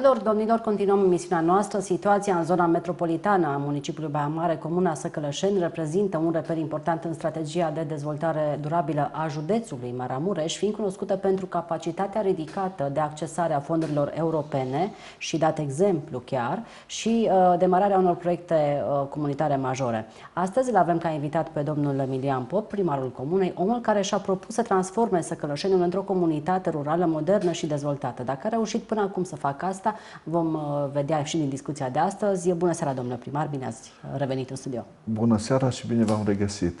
Doamnelor, domnilor, continuăm emisiunea noastră. Situația în zona metropolitană a municipiului Baia Mare, comuna Săcălășeni, reprezintă un reper important în strategia de dezvoltare durabilă a județului Maramureș, fiind cunoscută pentru capacitatea ridicată de accesare a fondurilor europene și dat exemplu chiar, și uh, demararea unor proiecte uh, comunitare majore. Astăzi îl avem ca invitat pe domnul Emilian Pop, primarul comunei, omul care și-a propus să transforme Săcălășeniul într-o comunitate rurală modernă și dezvoltată. Dacă a reușit până acum să facă asta, vom uh, vedea și din discuția de astăzi. Bună seara, domnule primar, bine ați revenit în studio. Bună seara și bine v-am regăsit.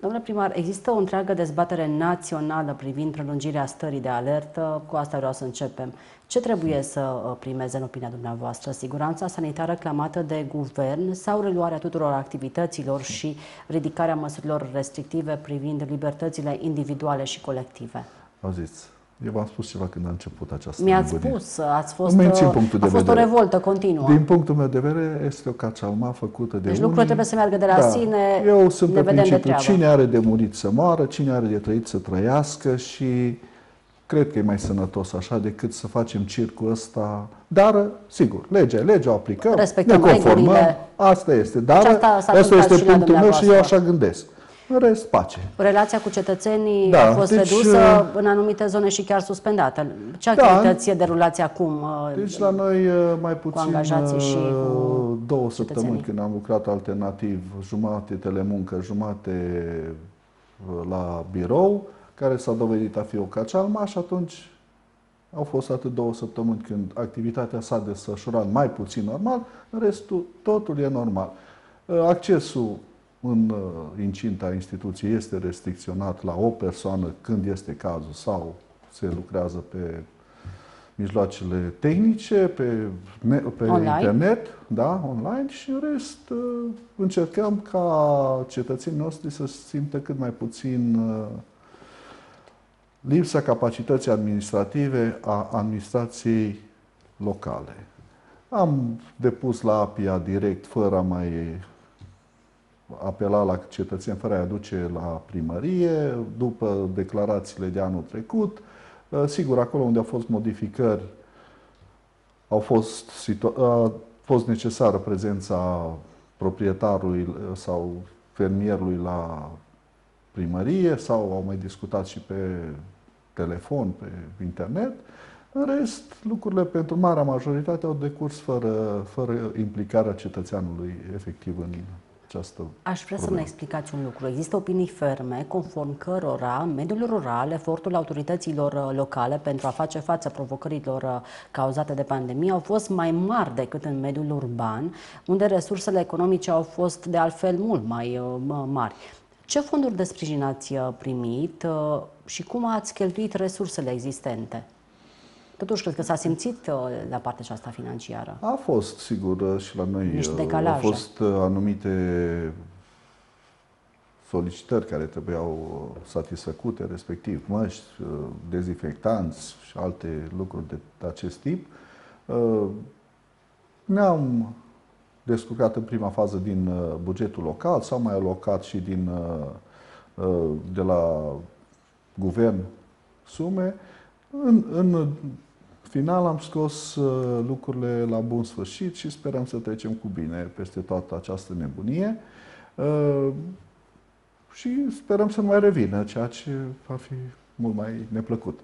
Domnule primar, există o întreagă dezbatere națională privind prelungirea stării de alertă. Cu asta vreau să începem. Ce trebuie să uh, primeze în opinia dumneavoastră? Siguranța sanitară clamată de guvern sau reluarea tuturor activităților și ridicarea măsurilor restrictive privind libertățile individuale și colective? Auziți, eu v-am spus ceva când a început această Mi-ați spus, ați fost, punctul de a fost vedere. o revoltă continuă. Din punctul meu de vedere, este o cacalma făcută de Deci unii. lucrurile trebuie să meargă de la da. sine, Eu sunt ne pe principiu, cine are de murit să moară, cine are de trăit să trăiască și cred că e mai sănătos așa decât să facem circul ăsta. Dar, sigur, legea, legea o aplicăm, Respectăm ne conformăm, regulile. asta este. Dar asta, asta este punctul meu și eu așa gândesc. În rest, pace. Relația cu cetățenii da, a fost deci, redusă uh, în anumite zone și chiar suspendată. Ce da, activități da, derulați acum? Uh, deci la noi uh, mai puțin și cu două săptămâni când am lucrat alternativ, jumate telemuncă, jumate la birou, care s-a dovedit a fi o cacalma și atunci au fost atât două săptămâni când activitatea s-a desfășurat mai puțin normal, în restul totul e normal. Accesul în uh, incinta instituției este restricționat la o persoană când este cazul sau se lucrează pe mijloacele tehnice, pe, pe online. internet, da, online și în rest uh, încercăm ca cetățenii noștri să simtă cât mai puțin uh, lipsa capacității administrative a administrației locale. Am depus la APIA direct, fără a mai apela la cetățeni fără a aduce la primărie, după declarațiile de anul trecut. Uh, sigur, acolo unde au fost modificări, au fost, a fost necesară prezența proprietarului uh, sau fermierului la primărie sau au mai discutat și pe telefon, pe internet. În rest, lucrurile pentru marea majoritate au decurs fără, fără implicarea cetățeanului efectiv în această Aș vrea problemă. să ne explicați un lucru. Există opinii ferme conform cărora mediul rural, efortul autorităților uh, locale pentru a face față provocărilor uh, cauzate de pandemie au fost mai mari decât în mediul urban, unde resursele economice au fost de altfel mult mai uh, mari. Ce fonduri de sprijin ați primit și cum ați cheltuit resursele existente? Totuși, cred că s-a simțit uh, la partea aceasta financiară. A fost, sigur, uh, și la noi. Niște uh, decalaje. Au fost anumite solicitări care trebuiau satisfăcute, respectiv măști, dezinfectanți și alte lucruri de acest tip. Ne-am descurcat în prima fază din bugetul local, s-au mai alocat și din, de la guvern sume. În, în final am scos uh, lucrurile la bun sfârșit și sperăm să trecem cu bine peste toată această nebunie uh, și sperăm să mai revină, ceea ce va fi mult mai neplăcut.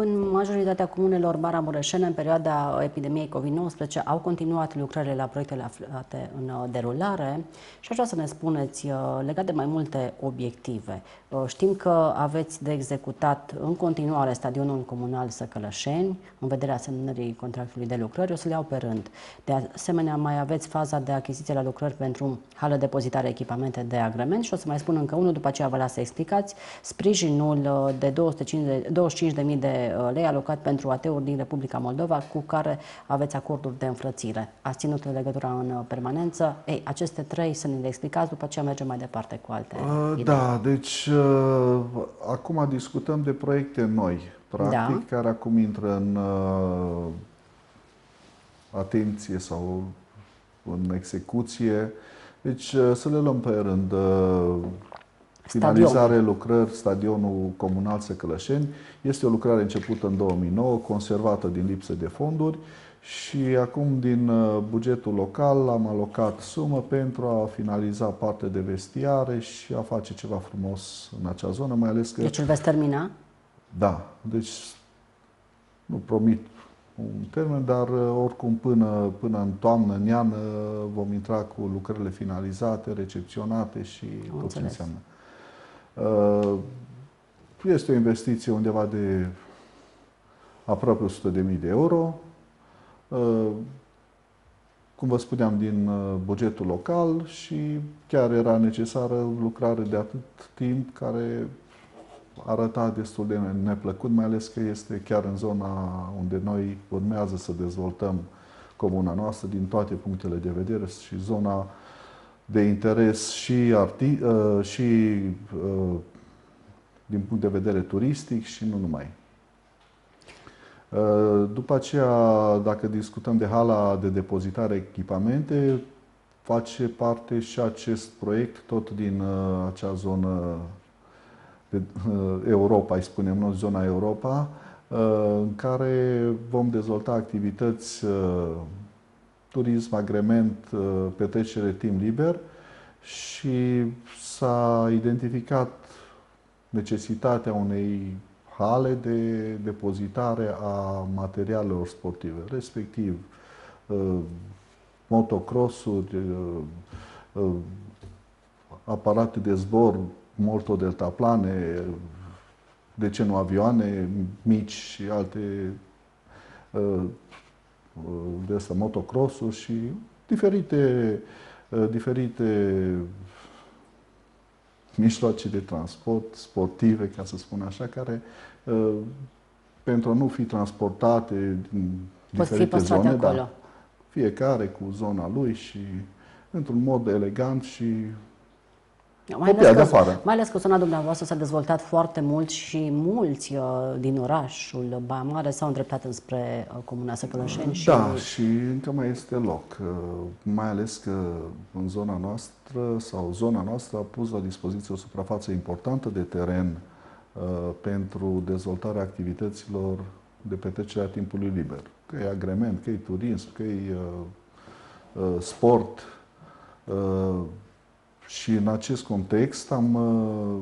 În majoritatea comunelor maramureșene, în perioada epidemiei COVID-19, au continuat lucrările la proiectele aflate în uh, derulare și așa să ne spuneți, uh, legat de mai multe obiective. Uh, știm că aveți de executat în continuare stadionul comunal Săcălășeni, în vederea semnării contractului de lucrări, o să le iau pe rând. De asemenea, mai aveți faza de achiziție la lucrări pentru hală depozitare echipamente de agrement și o să mai spun încă unul, după aceea vă las să explicați, sprijinul de 25.000 de Uh, lei alocat pentru ateuri din Republica Moldova cu care aveți acorduri de înfrățire. Ați ținut legătura în uh, permanență. Ei, aceste trei să ne le explicați, după aceea mergem mai departe cu alte uh, idei. Da, deci uh, acum discutăm de proiecte noi, practic, da. care acum intră în uh, atenție sau în execuție. Deci uh, să le luăm pe rând. Uh, finalizare lucrări stadionul comunal Săcălășeni. Este o lucrare începută în 2009, conservată din lipsă de fonduri și acum din uh, bugetul local am alocat sumă pentru a finaliza partea de vestiare și a face ceva frumos în acea zonă, mai ales că... Deci îl veți termina? Da, deci nu promit un termen, dar uh, oricum până, până în toamnă, în iarnă, vom intra cu lucrările finalizate, recepționate și Am tot ce înseamnă. Uh, este o investiție undeva de aproape 100.000 de euro. Uh, cum vă spuneam, din bugetul local și chiar era necesară lucrare de atât timp care arăta destul de neplăcut, mai ales că este chiar în zona unde noi urmează să dezvoltăm comuna noastră din toate punctele de vedere și zona de interes și, arti, uh, și uh, din punct de vedere turistic și nu numai. Uh, după aceea, dacă discutăm de hala de depozitare echipamente, face parte și acest proiect tot din acea zonă de uh, Europa, îi spunem noi, zona Europa, uh, în care vom dezvolta activități uh, turism, agrement, petrecere timp liber și s-a identificat necesitatea unei hale de depozitare a materialelor sportive, respectiv motocrossuri, aparate de zbor deltaplane, de ce nu avioane mici și alte uh, de asta, motocrossuri și diferite, uh, diferite mijloace de transport sportive, ca să spun așa, care uh, pentru a nu fi transportate din diferite zone, da, fiecare cu zona lui și într-un mod elegant și mai ales, că, afară. mai ales că zona dumneavoastră s-a dezvoltat foarte mult și mulți uh, din orașul Baia Mare s-au îndreptat înspre uh, Comuna Săcălășeni. Da, și... și încă mai este loc. Uh, mai ales că în zona noastră sau zona noastră a pus la dispoziție o suprafață importantă de teren uh, pentru dezvoltarea activităților de petrecerea timpului liber. Că e agrement, că e turism, că e uh, uh, sport, uh, și în acest context am uh,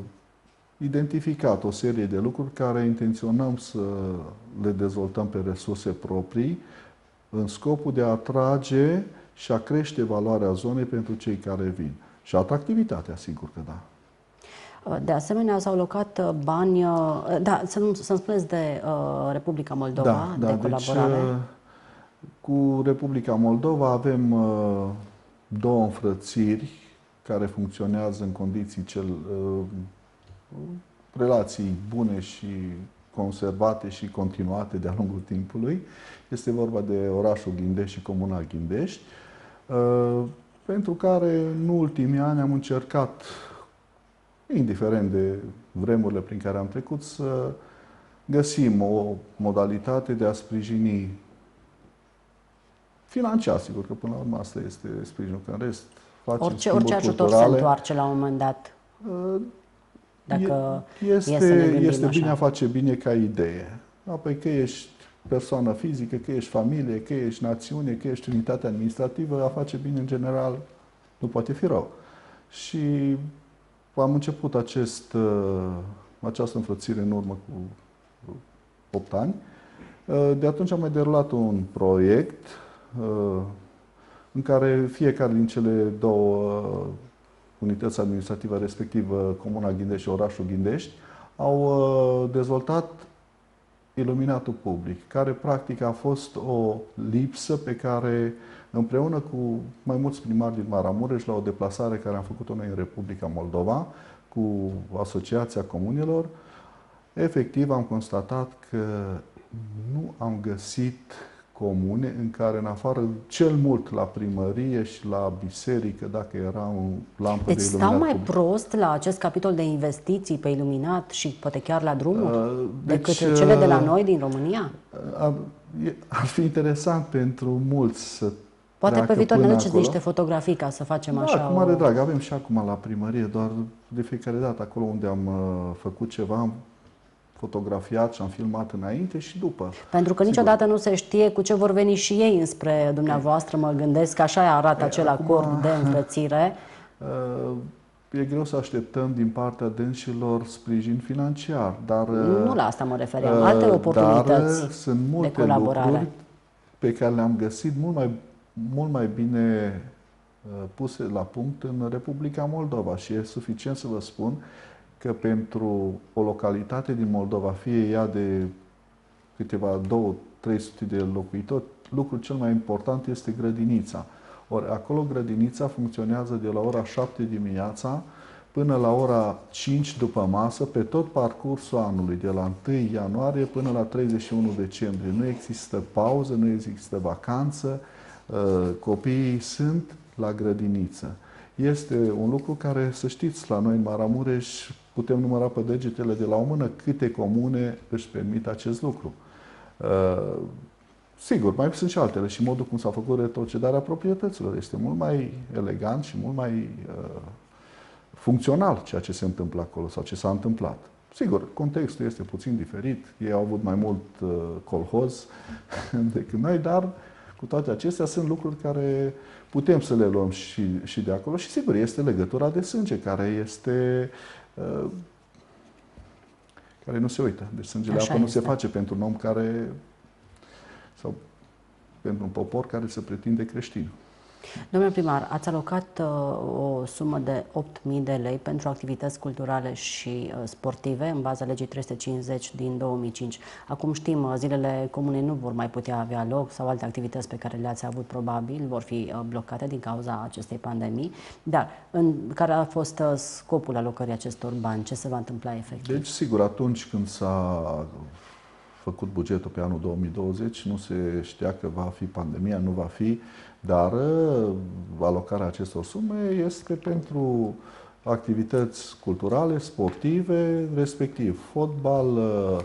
identificat o serie de lucruri care intenționăm să le dezvoltăm pe resurse proprii în scopul de a atrage și a crește valoarea zonei pentru cei care vin. Și atractivitatea, sigur că da. Uh, de asemenea, s-au locat uh, bani, da, să-mi să spuneți de uh, Republica Moldova, da, da, de deci, colaborare. Deci, cu Republica Moldova avem uh, două înfrățiri care funcționează în condiții cel, uh, relații bune și conservate și continuate de-a lungul timpului. Este vorba de orașul Ghindești și comuna Ghindești, uh, pentru care în ultimii ani am încercat, indiferent de vremurile prin care am trecut, să găsim o modalitate de a sprijini financiar, sigur că până la urmă asta este sprijinul, că în rest facem orice, orice ajutor culturale. se întoarce la un moment dat. Uh, Dacă este, este bine așa. a face bine ca idee. Apoi că ești persoană fizică, că ești familie, că ești națiune, că ești unitate administrativă, a face bine în general nu poate fi rău. Și am început acest, uh, această înfrățire în urmă cu 8 ani. Uh, de atunci am mai derulat un proiect în care fiecare din cele două unități administrative, respectiv Comuna Ghindești și orașul Ghindești, au uh, dezvoltat iluminatul public, care practic a fost o lipsă pe care împreună cu mai mulți primari din Maramureș la o deplasare care am făcut-o noi în Republica Moldova cu Asociația Comunilor, efectiv am constatat că nu am găsit comune în care, în afară, cel mult la primărie și la biserică, dacă era un lampă deci de iluminat stau mai public. prost la acest capitol de investiții pe iluminat și poate chiar la drumuri uh, deci, decât cele de la uh, noi din România? Ar, ar fi interesant pentru mulți să Poate pe viitor ne duceți niște fotografii ca să facem da, așa cu mare o... drag. Avem și acum la primărie, doar de fiecare dată acolo unde am uh, făcut ceva, am fotografiat și am filmat înainte și după. Pentru că Sigur. niciodată nu se știe cu ce vor veni și ei înspre dumneavoastră, mă gândesc că așa arată e, acel acum, acord de înfrățire. Uh, e greu să așteptăm din partea dânșilor sprijin financiar, dar... Nu la asta mă refeream, alte uh, oportunități dar sunt multe de colaborare. lucruri pe care le-am găsit mult mai, mult mai bine uh, puse la punct în Republica Moldova și e suficient să vă spun că pentru o localitate din Moldova, fie ea de câteva, două, 300 de locuitori, lucrul cel mai important este grădinița. Ori acolo grădinița funcționează de la ora 7 dimineața până la ora 5 după masă, pe tot parcursul anului, de la 1 ianuarie până la 31 decembrie. Nu există pauză, nu există vacanță, uh, copiii sunt la grădiniță. Este un lucru care, să știți, la noi în Maramureș putem număra pe degetele de la o mână câte comune își permit acest lucru. Uh, sigur, mai sunt și altele și modul cum s-a făcut retrocedarea proprietăților este mult mai elegant și mult mai uh, funcțional ceea ce se întâmplă acolo sau ce s-a întâmplat. Sigur, contextul este puțin diferit, ei au avut mai mult uh, colhoz decât noi, dar cu toate acestea sunt lucruri care putem să le luăm și, și de acolo și sigur este legătura de sânge care este uh, care nu se uită. Deci sângele apă nu se face pentru un om care sau pentru un popor care se pretinde creștin. Domnule primar, ați alocat uh, o sumă de 8.000 de lei pentru activități culturale și uh, sportive în baza legii 350 din 2005. Acum știm, uh, zilele comune nu vor mai putea avea loc sau alte activități pe care le-ați avut probabil vor fi uh, blocate din cauza acestei pandemii. Dar în, care a fost uh, scopul alocării acestor bani? Ce se va întâmpla efectiv? Deci, sigur, atunci când s-a făcut bugetul pe anul 2020, nu se știa că va fi pandemia, nu va fi, dar uh, alocarea acestor sume este pentru activități culturale, sportive, respectiv fotbal, uh,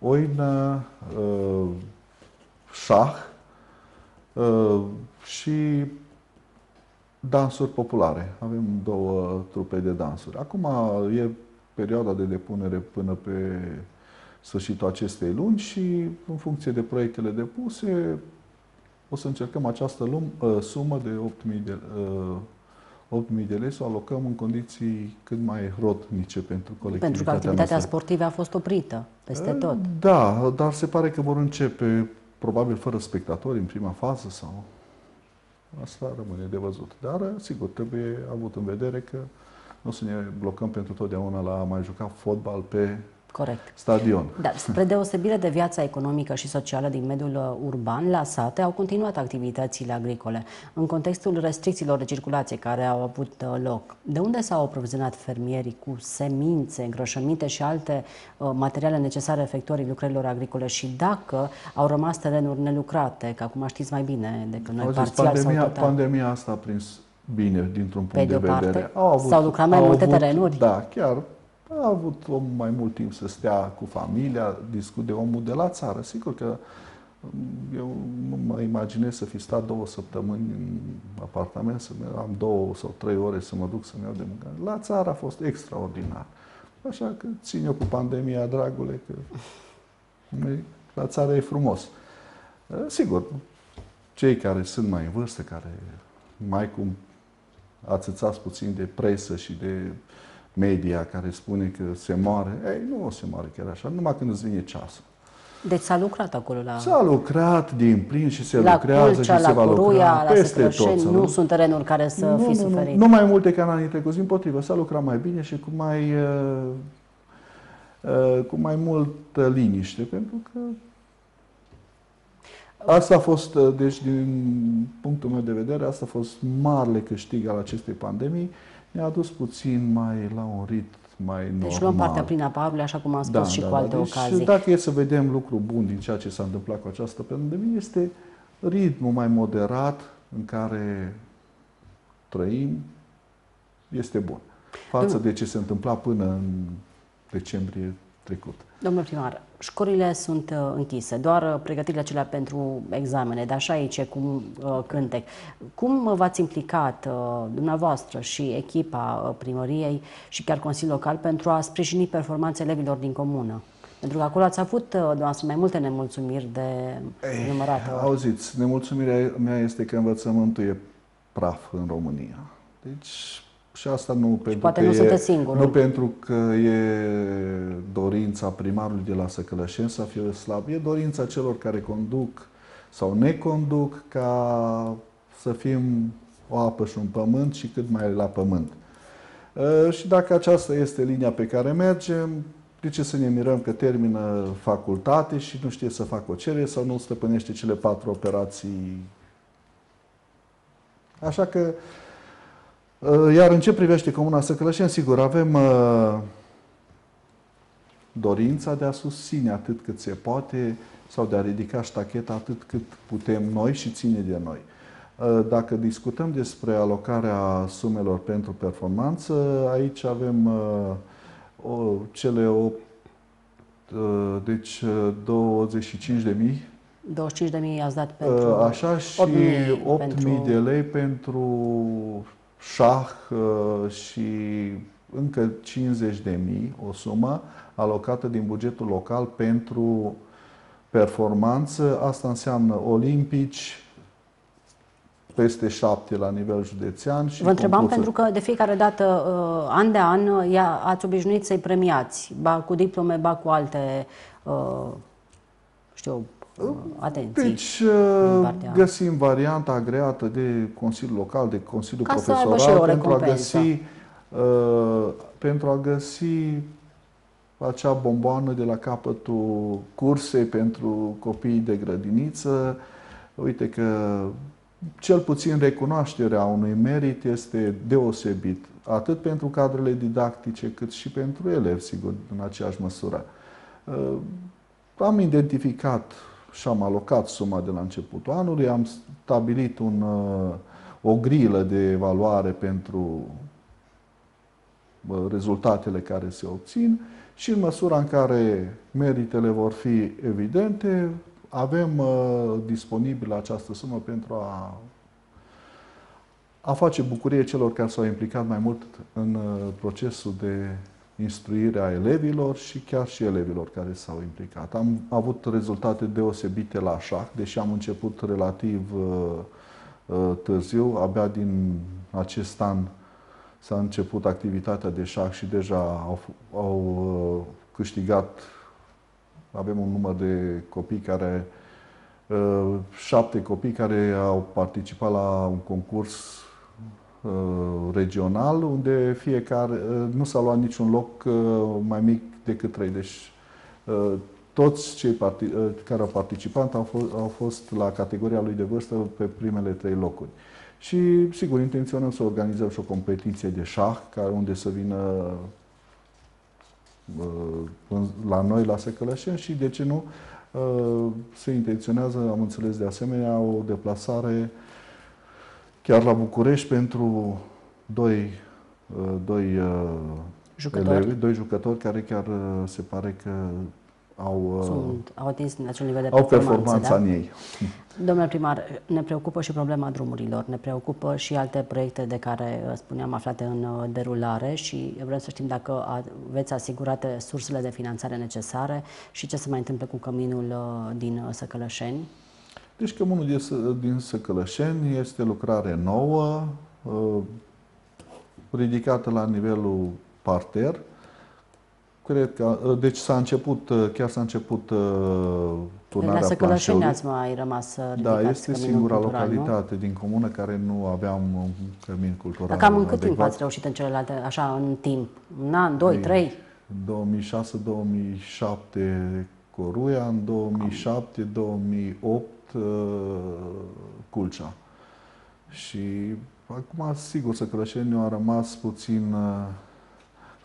oină, uh, șah și dansuri populare. Avem două trupe de dansuri. Acum e perioada de depunere până pe sfârșitul acestei luni și în funcție de proiectele depuse o să încercăm această lum, uh, sumă de 8.000 de, uh, 8.000 de lei să o alocăm în condiții cât mai rotnice pentru colectivitatea Pentru că activitatea noastră. sportivă a fost oprită peste uh, tot. Da, dar se pare că vor începe probabil fără spectatori în prima fază sau asta rămâne de văzut. Dar, sigur, trebuie avut în vedere că nu o să ne blocăm pentru totdeauna la a mai juca fotbal pe Corect. stadion. Dar spre deosebire de viața economică și socială din mediul uh, urban, la sate au continuat activitățile agricole. În contextul restricțiilor de circulație care au avut uh, loc, de unde s-au aprovizionat fermierii cu semințe, îngrășăminte și alte uh, materiale necesare efectuării lucrărilor agricole și dacă au rămas terenuri nelucrate, că acum știți mai bine decât noi, parțial pandemia, sau total. Pandemia asta a prins bine dintr-un punct Pe de, de vedere. Parte, au avut, s-au lucrat mai multe avut, terenuri? Da, chiar a avut om mai mult timp să stea cu familia, discut de omul de la țară. Sigur că mm, eu nu mă imaginez să fi stat două săptămâni în apartament, să am două sau trei ore să mă duc să-mi iau de mâncare. La țară a fost extraordinar. Așa că țin eu cu pandemia, dragule, că la țară e frumos. Sigur, cei care sunt mai în vârstă, care mai cum ațățați puțin de presă și de media care spune că se moare. Ei, nu o se moare chiar așa, numai când îți vine ceasul. Deci s-a lucrat acolo la... S-a lucrat din plin și se la lucrează Culcea, și se va Curuia, lucra la peste tot. Nu sunt terenuri care să nu, fi nu, suferit. Nu, nu mai multe ca în anii trecuți, din potrivă. S-a lucrat mai bine și cu mai, uh, uh, cu mai multă liniște, pentru că Asta a fost, uh, deci din punctul meu de vedere, asta a fost marele câștig al acestei pandemii ne-a dus puțin mai la un ritm mai normal. Deci luăm partea prin a paharului, așa cum am spus da, și da, cu alte da. Deci, ocazii. dacă e să vedem lucru bun din ceea ce s-a întâmplat cu această pandemie, este ritmul mai moderat în care trăim, este bun. Față de ce se întâmpla până în decembrie trecut. Domnul primar, școlile sunt uh, închise, doar uh, pregătirile acelea pentru examene, dar așa aici cum uh, cântec. Cum v-ați implicat dumneavoastră și echipa primăriei și chiar Consiliul Local pentru a sprijini performanțele elevilor din comună? Pentru că acolo ați avut, dumneavoastră, mai multe nemulțumiri de Ei, numărată. Auziți, nemulțumirea mea este că învățământul e praf în România. Deci și asta nu și pentru poate că nu e, Nu pentru că e dorința primarului de la Săcălășeni să fie slab, e dorința celor care conduc sau ne conduc ca să fim o apă și un pământ și cât mai la pământ. Uh, și dacă aceasta este linia pe care mergem, de ce să ne mirăm că termină facultate și nu știe să facă o cerere sau nu stăpânește cele patru operații? Așa că Uh, iar în ce privește Comuna Săcălășeni, sigur, avem uh, dorința de a susține atât cât se poate sau de a ridica ștacheta atât cât putem noi și ține de noi. Uh, dacă discutăm despre alocarea sumelor pentru performanță, aici avem o, cele 8, deci 25 de mii 25 de mii ați dat pentru Așa și 8 pentru... de lei pentru șah uh, și încă 50 de mii, o sumă alocată din bugetul local pentru performanță. Asta înseamnă olimpici, peste șapte la nivel județean. Și Vă întrebam pentru că de fiecare dată, uh, an de an, ați obișnuit să-i premiați, ba cu diplome, ba cu alte, uh, știu, Uh, atenții. Deci uh, partea... găsim varianta agreată de Consiliul Local, de Consiliul Ca Profesoral pentru a găsi uh, pentru a găsi acea bomboană de la capătul cursei pentru copiii de grădiniță. Uite că cel puțin recunoașterea unui merit este deosebit, atât pentru cadrele didactice, cât și pentru elevi, sigur, în aceeași măsură. Uh, am identificat și am alocat suma de la începutul anului, am stabilit un, uh, o grilă de evaluare pentru rezultatele care se obțin și în măsura în care meritele vor fi evidente, avem uh, disponibilă această sumă pentru a, a face bucurie celor care s-au implicat mai mult în uh, procesul de instruirea elevilor și chiar și elevilor care s-au implicat. Am avut rezultate deosebite la șah, deși am început relativ uh, uh, târziu, abia din acest an s-a început activitatea de șah și deja au, au uh, câștigat, avem un număr de copii care, uh, șapte copii care au participat la un concurs Uh, regional, unde fiecare uh, nu s-a luat niciun loc uh, mai mic decât trei. Deci toți cei care au participat au fost, au fost la categoria lui de vârstă pe primele trei locuri. Și, sigur, intenționăm să organizăm și o competiție de șah, care unde să vină la noi, la Secălășeni și, de ce nu, se intenționează, am înțeles de asemenea, o deplasare chiar la București pentru doi, uh, doi uh, jucători. elevi, doi jucători care chiar uh, se pare că au, Sunt, au atins acel nivel de au performanță da? în ei. Domnule primar, ne preocupă și problema drumurilor, ne preocupă și alte proiecte de care spuneam aflate în derulare și vrem să știm dacă aveți asigurate sursele de finanțare necesare și ce se mai întâmplă cu căminul din Săcălășeni. Deci căminul din Săcălășeni este lucrare nouă, uh, ridicată la nivelul parter. Cred că, uh, deci s-a început, uh, chiar s-a început turnarea La Săcălășeni ați mai rămas Da, este singura cultural, localitate nu? din comună care nu aveam un cămin cultural Dar cam în cât timp ați reușit în celelalte, așa, în timp? Un an, doi, păi, trei? 2006-2007 Coruia, în 2007-2008 uh, Culcea. Și acum, sigur, să Călășeni a rămas puțin uh,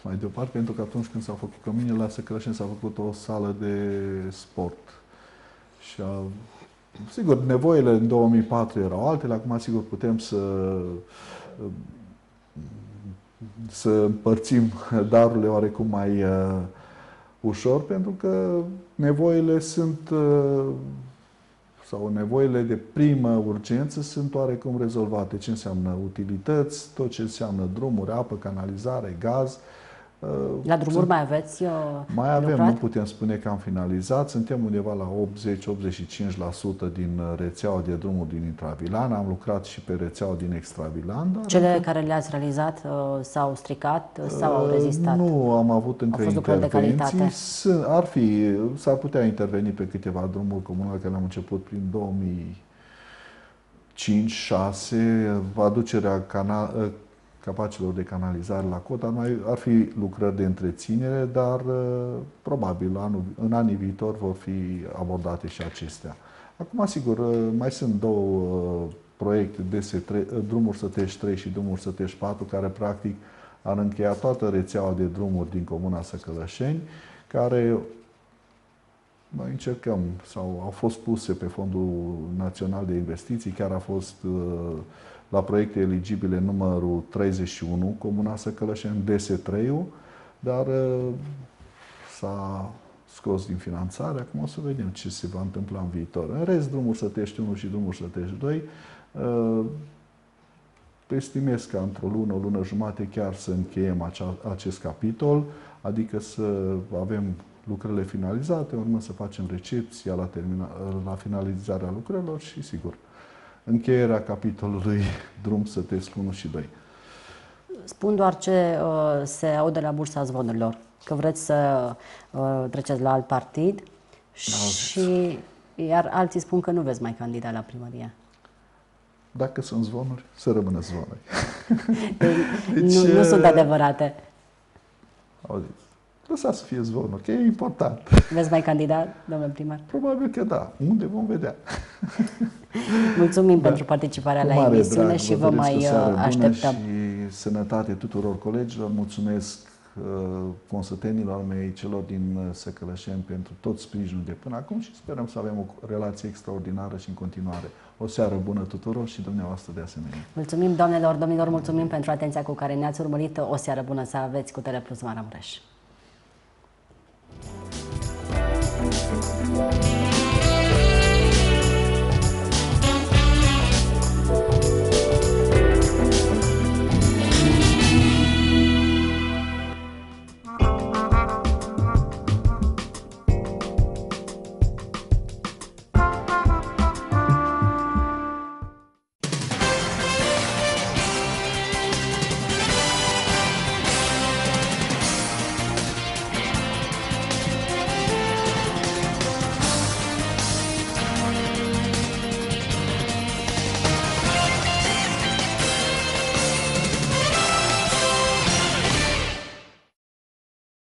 mai departe, pentru că atunci când s-au făcut căminele la Săcălășeni s-a făcut o sală de sport. Și a, sigur, nevoile în 2004 erau altele, acum sigur putem să să împărțim darurile oarecum mai, uh, ușor pentru că nevoile sunt sau nevoile de primă urgență sunt oarecum rezolvate. Ce înseamnă utilități, tot ce înseamnă drumuri, apă, canalizare, gaz, la drumuri sunt, mai aveți uh, Mai avem, lucrat? nu putem spune că am finalizat. Suntem undeva la 80-85% din rețeaua de drumuri din Intravilan. Am lucrat și pe rețeaua din Extravilan. Dar Cele încă... care le-ați realizat uh, s-au stricat uh, sau au rezistat? Nu am avut încă au fost intervenții. Sunt, ar fi, s-ar putea interveni pe câteva drumuri comunale care am început prin 2005-6, aducerea canal, capacilor de canalizare la cota, mai ar fi lucrări de întreținere, dar uh, probabil anul, în anii viitor vor fi abordate și acestea. Acum, sigur, uh, mai sunt două uh, proiecte, DS3, drumuri Sătești 3 și drumuri Sătești 4, care practic ar încheia toată rețeaua de drumuri din comuna Săcălășeni, care mai încercăm sau au fost puse pe Fondul Național de Investiții, chiar a fost uh, la proiecte eligibile numărul 31, Comuna Săcălășeni, DS3-ul, dar uh, s-a scos din finanțare. Acum o să vedem ce se va întâmpla în viitor. În rest, drumul Sătești 1 și drumul Sătești 2, uh, estimez că într-o lună, o lună jumate chiar să încheiem acea, acest capitol, adică să avem lucrările finalizate, urmă să facem recepția la, termina, la finalizarea lucrărilor și, sigur, încheierea capitolului Drum Sătesc 1 și 2. Spun doar ce uh, se aude la Bursa Zvonurilor, că vreți să uh, treceți la alt partid și iar alții spun că nu veți mai candida la primărie. Dacă sunt zvonuri, să rămână zvonuri. deci, nu, nu sunt uh, adevărate. Auziți, lăsați să fie zvonuri, că e important. Veți mai candida, domnule primar? Probabil că da. Unde vom vedea. Mulțumim da. pentru participarea Cu la emisiune drag, și vă mai uh, așteptăm. și sănătate tuturor colegilor. Mulțumesc uh, consătenilor mei, celor din uh, Săcălășeni pentru tot sprijinul de până acum și sperăm să avem o relație extraordinară și în continuare. O seară bună tuturor și dumneavoastră de asemenea. Mulțumim, doamnelor, domnilor, mulțumim pentru atenția cu care ne-ați urmărit. O seară bună să aveți cu Teleplus Maramureș. Thank you.